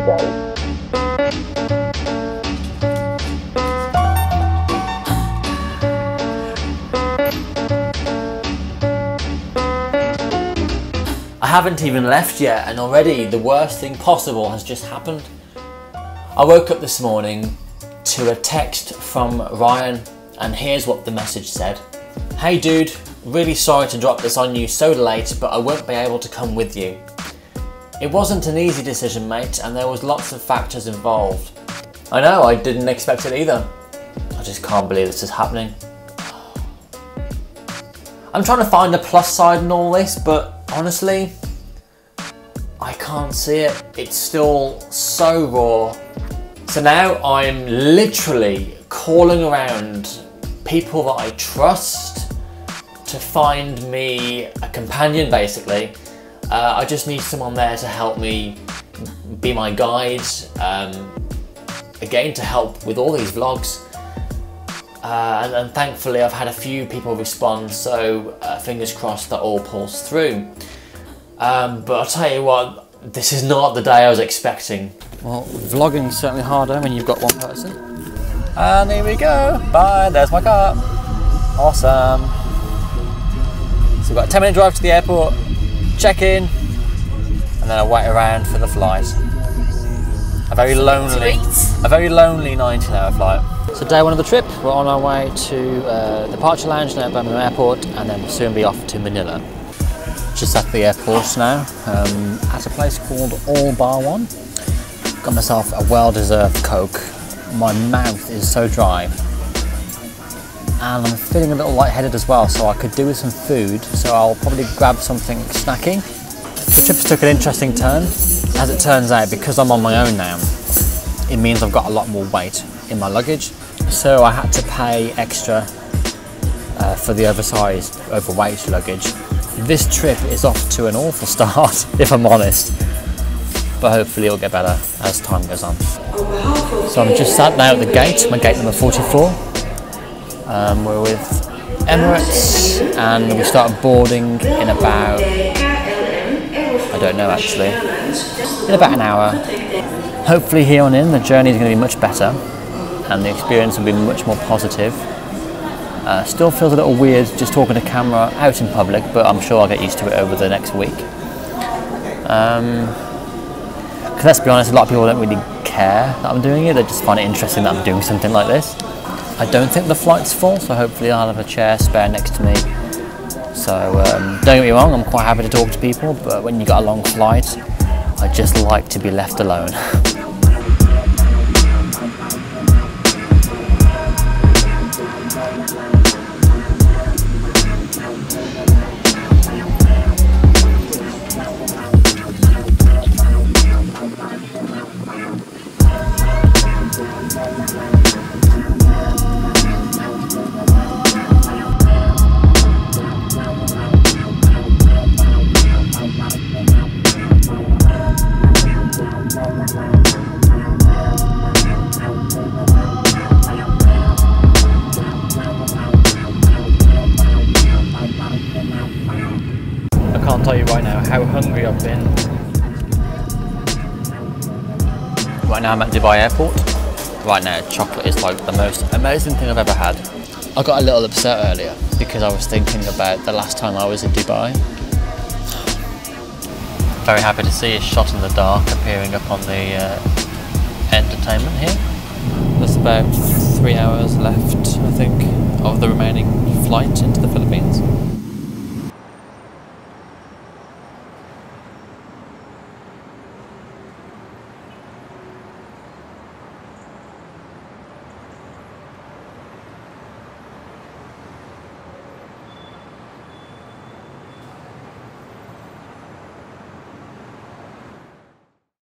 my days. I haven't even left yet, and already the worst thing possible has just happened. I woke up this morning to a text from Ryan, and here's what the message said Hey dude, really sorry to drop this on you so late, but I won't be able to come with you. It wasn't an easy decision, mate, and there was lots of factors involved. I know, I didn't expect it either. I just can't believe this is happening. I'm trying to find the plus side in all this, but honestly, I can't see it. It's still so raw. So now I'm literally calling around people that I trust to find me a companion, basically. Uh, I just need someone there to help me be my guide, um, again, to help with all these vlogs. Uh, and, and, thankfully, I've had a few people respond, so uh, fingers crossed that all pulls through. Um, but I'll tell you what, this is not the day I was expecting. Well, vlogging's certainly harder when you've got one person. And here we go. Bye, there's my car. Awesome. So we've got a 10 minute drive to the airport, check in, and then I wait around for the flight. A very lonely, a very lonely 19 hour flight. So day one of the trip, we're on our way to uh, the departure lounge now at Birmingham Airport, and then we'll soon be off to Manila. Just at the airport now, um, at a place called All Bar One. Got myself a well-deserved Coke. My mouth is so dry. And I'm feeling a little lightheaded as well, so I could do with some food, so I'll probably grab something snacky. The trip took an interesting turn. As it turns out, because I'm on my own now, it means I've got a lot more weight in my luggage. So I had to pay extra uh, for the oversized, overweight luggage. This trip is off to an awful start, if I'm honest. But hopefully it'll get better as time goes on. So I'm just sat now at the gate, my gate number 44. Um, we're with Emirates and we start boarding in about, I don't know actually, in about an hour. Hopefully here on in the journey is going to be much better and the experience will be much more positive. Uh, still feels a little weird just talking to camera out in public, but I'm sure I'll get used to it over the next week. Um, Because let's be honest, a lot of people don't really care that I'm doing it, they just find it interesting that I'm doing something like this. I don't think the flight's full, so hopefully I'll have a chair spare next to me. So um, don't get me wrong, I'm quite happy to talk to people, but when you've got a long flight, I just like to be left alone. how hungry I've been. Right now I'm at Dubai Airport. Right now chocolate is like the most amazing thing I've ever had. I got a little upset earlier because I was thinking about the last time I was in Dubai. Very happy to see a shot in the dark appearing up on the uh, entertainment here. There's about three hours left, I think, of the remaining flight into the Philippines.